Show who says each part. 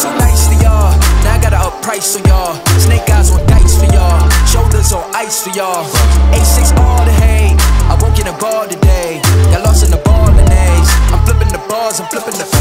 Speaker 1: so nice to y'all. Now I got to up price for y'all. Snake eyes on dice for y'all. Shoulders on ice for y'all. A6 all the hate. I woke in a ball today. Y'all lost in the ball and I'm flipping the bars, I'm flipping the.